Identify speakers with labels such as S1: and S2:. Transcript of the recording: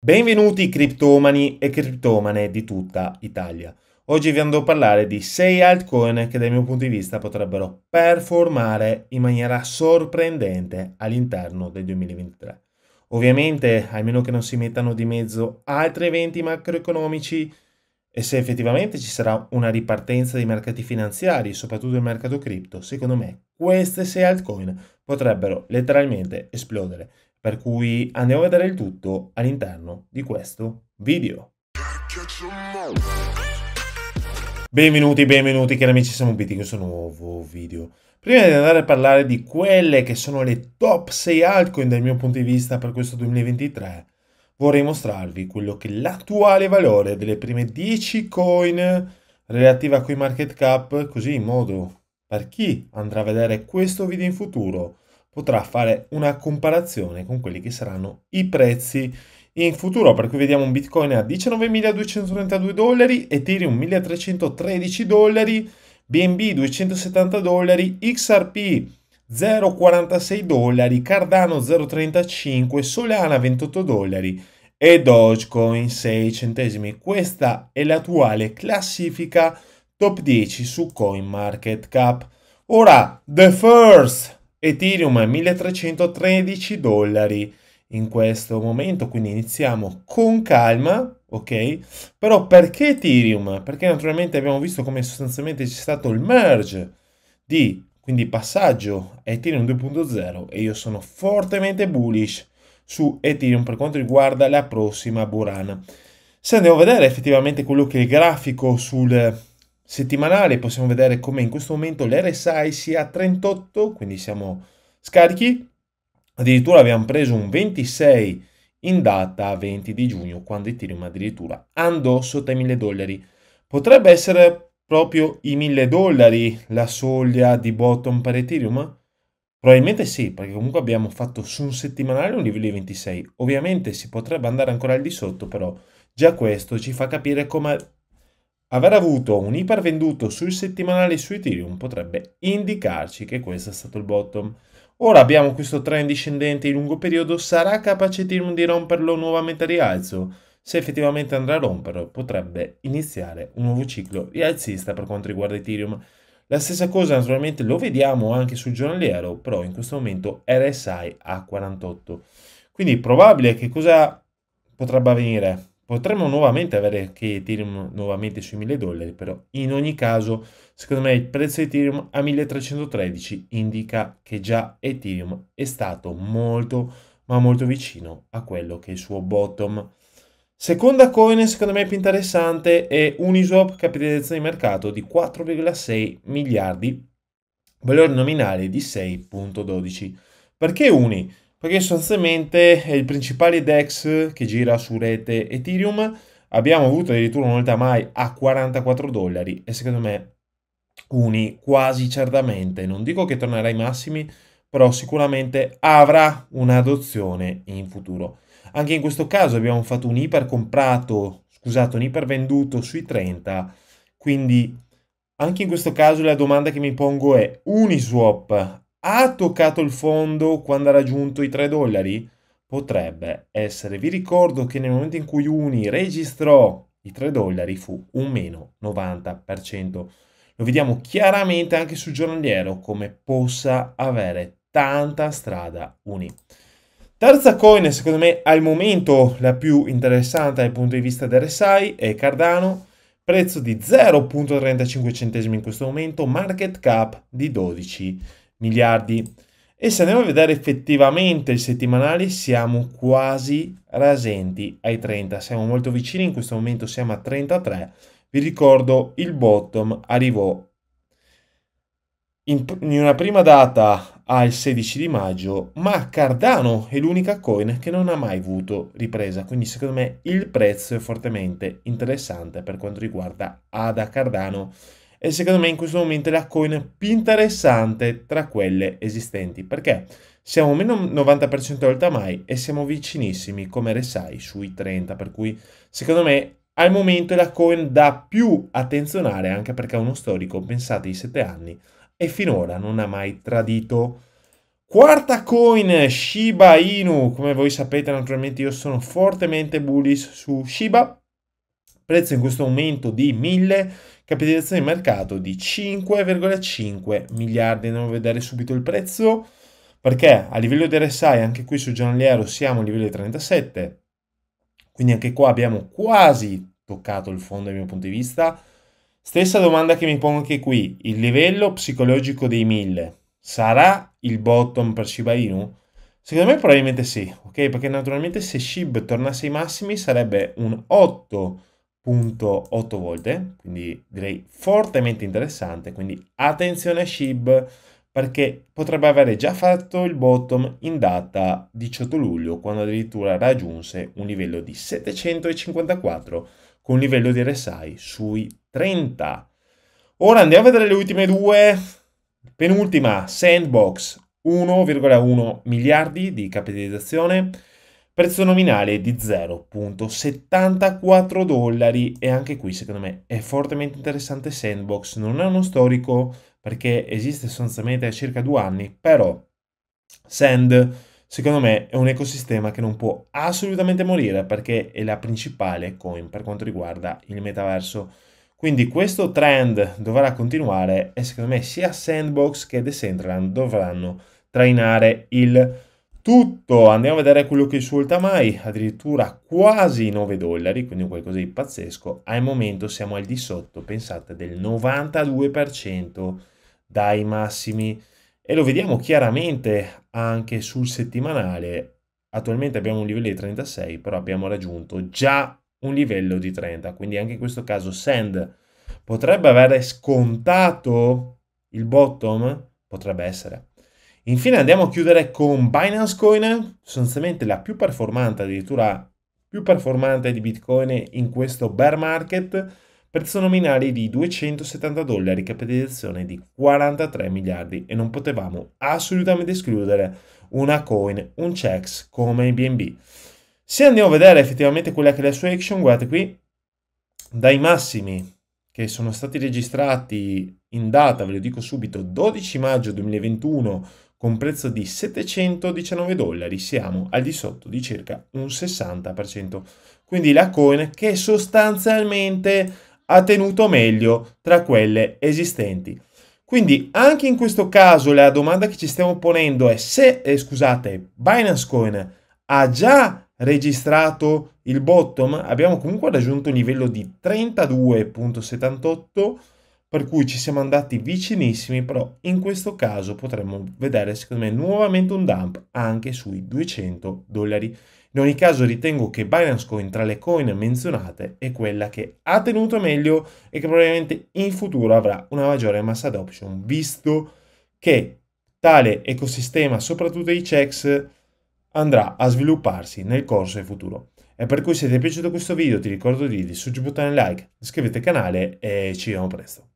S1: Benvenuti criptomani e criptomane di tutta Italia. Oggi vi andrò a parlare di 6 altcoin che dal mio punto di vista potrebbero performare in maniera sorprendente all'interno del 2023. Ovviamente, almeno che non si mettano di mezzo altri eventi macroeconomici e se effettivamente ci sarà una ripartenza dei mercati finanziari, soprattutto del mercato cripto, secondo me queste 6 altcoin potrebbero letteralmente esplodere per cui andiamo a vedere il tutto all'interno di questo video. Benvenuti, benvenuti cari amici, siamo Biti in questo nuovo video. Prima di andare a parlare di quelle che sono le top 6 altcoin dal mio punto di vista per questo 2023, vorrei mostrarvi quello che è l'attuale valore delle prime 10 coin relative a CoinMarketCap, così in modo per chi andrà a vedere questo video in futuro potrà fare una comparazione con quelli che saranno i prezzi in futuro, per cui vediamo un Bitcoin a 19.232 dollari, Ethereum 1.313 dollari, BNB 270 dollari, XRP 0,46 dollari, Cardano 0,35, Solana 28 dollari e Dogecoin 6 centesimi. Questa è l'attuale classifica top 10 su CoinMarketCap. Ora, the first Ethereum a 1313 dollari in questo momento, quindi iniziamo con calma, ok? Però perché Ethereum? Perché naturalmente abbiamo visto come sostanzialmente c'è stato il merge di, quindi passaggio a Ethereum 2.0 e io sono fortemente bullish su Ethereum per quanto riguarda la prossima Burana. Se andiamo a vedere effettivamente quello che è il grafico sul settimanale possiamo vedere come in questo momento l'RSI sia a 38, quindi siamo scarichi. Addirittura abbiamo preso un 26 in data 20 di giugno, quando Ethereum addirittura andò sotto i 1000 dollari. Potrebbe essere proprio i 1000 dollari la soglia di bottom per Ethereum? Probabilmente sì, perché comunque abbiamo fatto su un settimanale un livello di 26. Ovviamente si potrebbe andare ancora al di sotto, però già questo ci fa capire come Aver avuto un ipervenduto sui settimanali su Ethereum potrebbe indicarci che questo è stato il bottom. Ora abbiamo questo trend discendente di lungo periodo, sarà capace Ethereum di romperlo nuovamente a rialzo? Se effettivamente andrà a romperlo, potrebbe iniziare un nuovo ciclo rialzista per quanto riguarda Ethereum. La stessa cosa naturalmente lo vediamo anche sul giornaliero, però in questo momento RSI a 48. Quindi probabile che cosa potrebbe avvenire? Potremmo nuovamente avere che Ethereum nuovamente sui 1000 dollari, però in ogni caso, secondo me il prezzo Ethereum a 1313 indica che già Ethereum è stato molto, ma molto vicino a quello che è il suo bottom. Seconda coin, secondo me più interessante, è Uniswap, capitalizzazione di mercato di 4,6 miliardi, valore nominale di 6,12. Perché Uni? Perché sostanzialmente è il principale DEX che gira su rete Ethereum. Abbiamo avuto addirittura una volta mai a 44 dollari e secondo me Uni quasi certamente, non dico che tornerà ai massimi, però sicuramente avrà un'adozione in futuro. Anche in questo caso abbiamo fatto un iper comprato, scusate, un iper venduto sui 30, quindi anche in questo caso la domanda che mi pongo è Uniswap ha toccato il fondo quando ha raggiunto i 3 dollari? Potrebbe essere. Vi ricordo che nel momento in cui Uni registrò i 3 dollari fu un meno 90%. Lo vediamo chiaramente anche sul giornaliero come possa avere tanta strada Uni. Terza coin, secondo me al momento la più interessante dal punto di vista del RSI è Cardano, prezzo di 0.35 centesimi in questo momento, market cap di 12 miliardi. E se andiamo a vedere effettivamente il settimanale, siamo quasi rasenti ai 30, siamo molto vicini, in questo momento siamo a 33. Vi ricordo, il bottom arrivò in, una prima data al 16 di maggio, ma Cardano è l'unica coin che non ha mai avuto ripresa, quindi secondo me il prezzo è fortemente interessante per quanto riguarda Ada Cardano e secondo me in questo momento è la coin più interessante tra quelle esistenti perché siamo meno 90% del mai e siamo vicinissimi come RSI sui 30 per cui secondo me al momento è la coin da più attenzionare anche perché ha uno storico pensate di 7 anni e finora non ha mai tradito. Quarta coin Shiba Inu, come voi sapete naturalmente io sono fortemente bullish su Shiba, prezzo in questo momento di 1000, capitalizzazione di mercato di 5,5 miliardi, andiamo a vedere subito il prezzo, perché a livello di RSI anche qui sul giornaliero siamo a livello di 37, quindi anche qua abbiamo quasi toccato il fondo dal mio punto di vista. Stessa domanda che mi pongo anche qui, il livello psicologico dei 1000 sarà il bottom per Shiba Inu? Secondo me probabilmente sì, ok? Perché naturalmente se SHIB tornasse ai massimi sarebbe un 8.8 volte, quindi direi fortemente interessante, quindi attenzione a SHIB perché potrebbe avere già fatto il bottom in data 18 luglio, quando addirittura raggiunse un livello di 754 con un livello di RSI sui 30. Ora andiamo a vedere le ultime due Penultima, Sandbox, 1,1 miliardi di capitalizzazione, prezzo nominale di 0,74 dollari. E anche qui secondo me è fortemente interessante Sandbox, non è uno storico perché esiste sostanzialmente da circa due anni, però Sand secondo me è un ecosistema che non può assolutamente morire perché è la principale coin per quanto riguarda il metaverso. Quindi questo trend dovrà continuare e secondo me sia Sandbox che Decentraland dovranno trainare il tutto. Andiamo a vedere quello che suo ultimai, addirittura quasi 9 dollari, quindi qualcosa di pazzesco. Al momento siamo al di sotto, pensate, del 92% dai massimi e lo vediamo chiaramente anche sul settimanale. Attualmente abbiamo un livello di 36, però abbiamo raggiunto già un livello di 30. Quindi anche in questo caso Send potrebbe avere scontato il bottom? Potrebbe essere. Infine andiamo a chiudere con Binance Coin, sostanzialmente la più performante, addirittura più performante di Bitcoin in questo bear market, prezzo nominale di 270 dollari, capitalizzazione di 43 miliardi e non potevamo assolutamente escludere una coin, un checks come BNB. Se andiamo a vedere effettivamente quella che è la sua action, guardate qui, dai massimi che sono stati registrati in data, ve lo dico subito, 12 maggio 2021 con prezzo di 719 dollari, siamo al di sotto di circa un 60%. Quindi la coin che sostanzialmente ha tenuto meglio tra quelle esistenti. Quindi anche in questo caso la domanda che ci stiamo ponendo è se, eh, scusate, Binance Coin ha già registrato il bottom, abbiamo comunque raggiunto un livello di 32.78 per cui ci siamo andati vicinissimi, però in questo caso potremmo vedere secondo me nuovamente un dump anche sui 200 dollari. In ogni caso ritengo che Binance Coin tra le coin menzionate è quella che ha tenuto meglio e che probabilmente in futuro avrà una maggiore mass adoption, visto che tale ecosistema, soprattutto i checks, andrà a svilupparsi nel corso del futuro. E per cui se ti è piaciuto questo video ti ricordo di, di suggerire bottone like, iscrivetevi al canale e ci vediamo presto.